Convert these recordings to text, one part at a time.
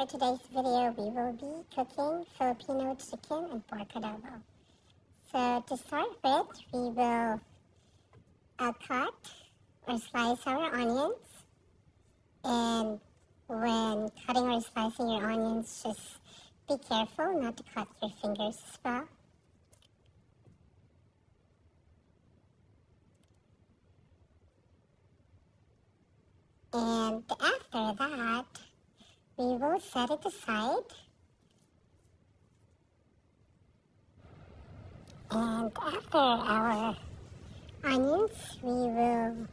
for today's video we will be cooking Filipino chicken and pork adobo. So to start with, we will uh, cut or slice our onions. And when cutting or slicing your onions, just be careful not to cut your fingers as well. And after that, set it aside. And after our onions, we will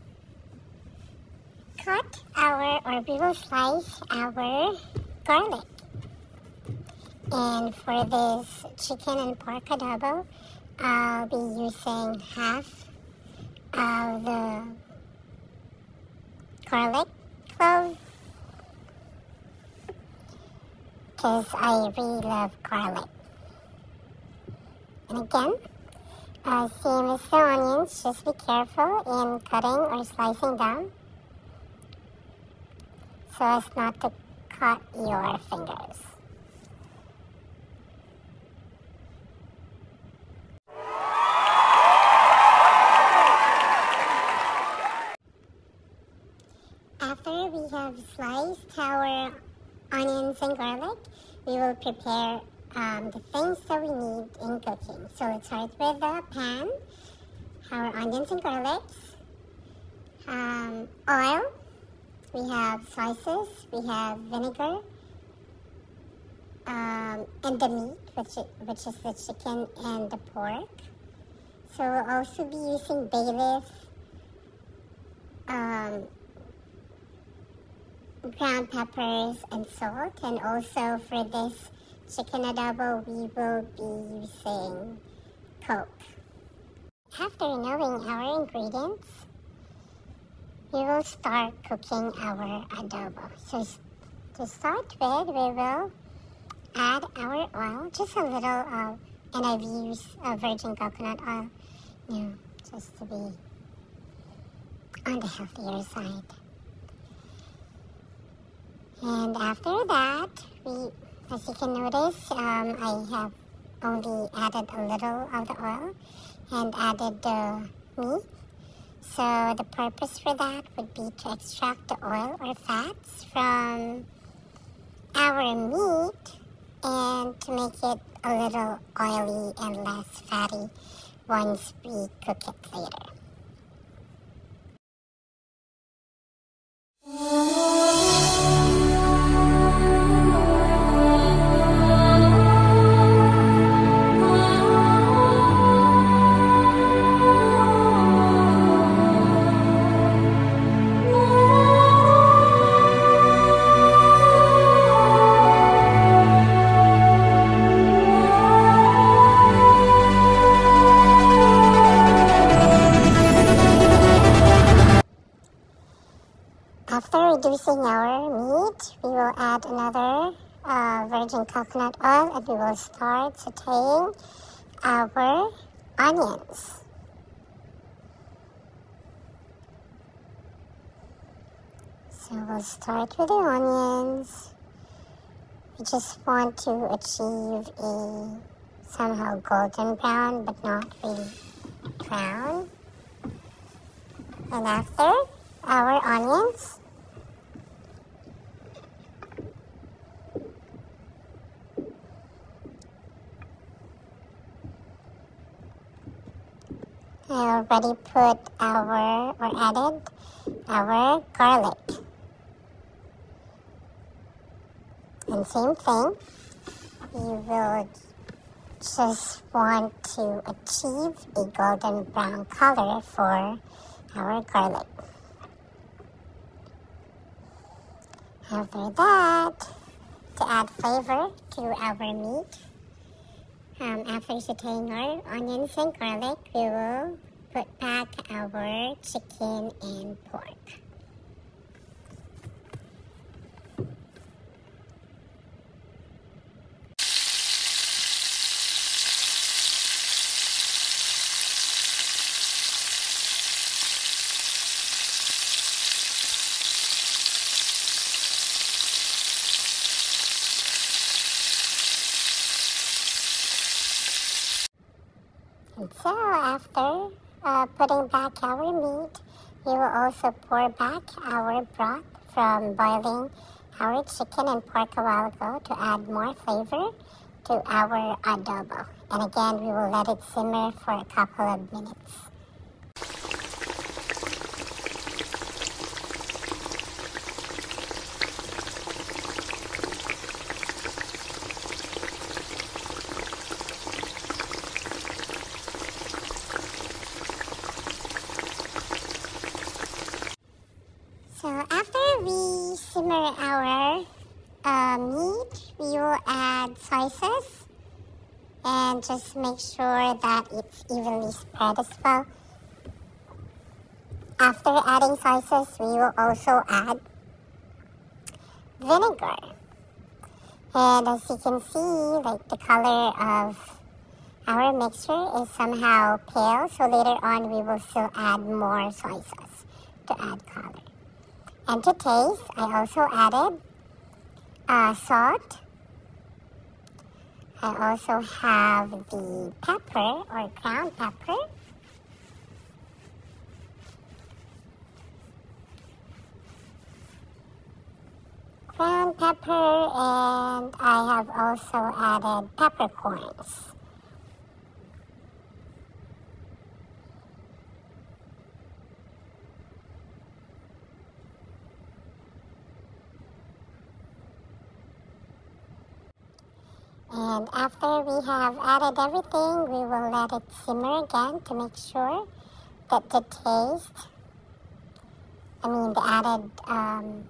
cut our, or we will slice our garlic. And for this chicken and pork adobo, I'll be using half of the garlic clove because I really love garlic. And again, uh, same as the onions, just be careful in cutting or slicing them so as not to cut your fingers. After we have sliced our onions and garlic, we will prepare um, the things that we need in cooking. So let's start with the pan, our onions and garlics, um, oil, we have spices, we have vinegar, um, and the meat, which is, which is the chicken and the pork. So we'll also be using bay leaf, um, ground peppers and salt. And also for this chicken adobo, we will be using Coke. After knowing our ingredients, we will start cooking our adobo. So to start with, we will add our oil, just a little of, and I've used a virgin coconut oil, you know, just to be on the healthier side. And after that, we, as you can notice, um, I have only added a little of the oil and added the meat. So the purpose for that would be to extract the oil or fats from our meat and to make it a little oily and less fatty once we cook it later. Reducing our meat, we will add another uh, virgin coconut oil and we will start sauteing our onions. So we'll start with the onions. We just want to achieve a somehow golden brown but not really brown. And after our onions. Already put our, or added our garlic. And same thing, you will just want to achieve a golden brown color for our garlic. After that, to add flavor to our meat, um, after sauteing our onions and garlic, we will put back our chicken and pork. And so after uh, putting back our meat, we will also pour back our broth from boiling our chicken and pork a while ago to add more flavor to our adobo. And again, we will let it simmer for a couple of minutes. So after we simmer our uh, meat, we will add soy sauce and just make sure that it's evenly spread as well. After adding soy sauce, we will also add vinegar. And as you can see, like the color of our mixture is somehow pale, so later on we will still add more soy sauce to add color. And to taste, I also added uh, salt. I also have the pepper or ground pepper. Ground pepper and I have also added peppercorns. And after we have added everything, we will let it simmer again to make sure that the taste, I mean the added um,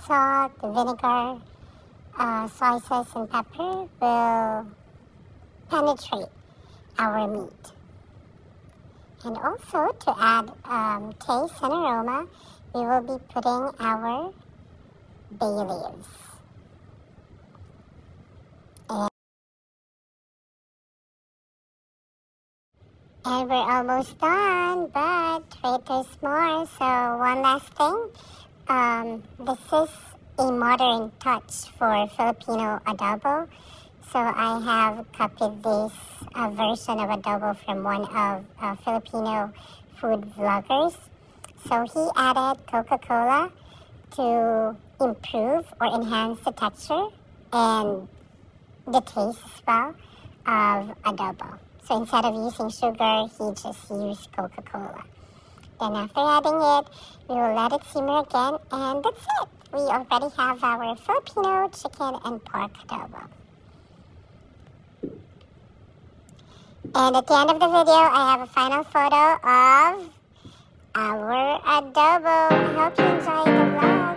salt, the vinegar, uh, soy sauce, and pepper will penetrate our meat. And also to add um, taste and aroma, we will be putting our bay leaves. And we're almost done, but wait, there's more. So one last thing. Um, this is a modern touch for Filipino adobo. So I have copied this uh, version of adobo from one of uh, Filipino food vloggers. So he added Coca-Cola to improve or enhance the texture and the taste as well of adobo. So instead of using sugar, he just used Coca-Cola. Then after adding it, we will let it simmer again, and that's it. We already have our Filipino chicken and pork adobo. And at the end of the video, I have a final photo of our adobo. I hope you enjoyed the vlog.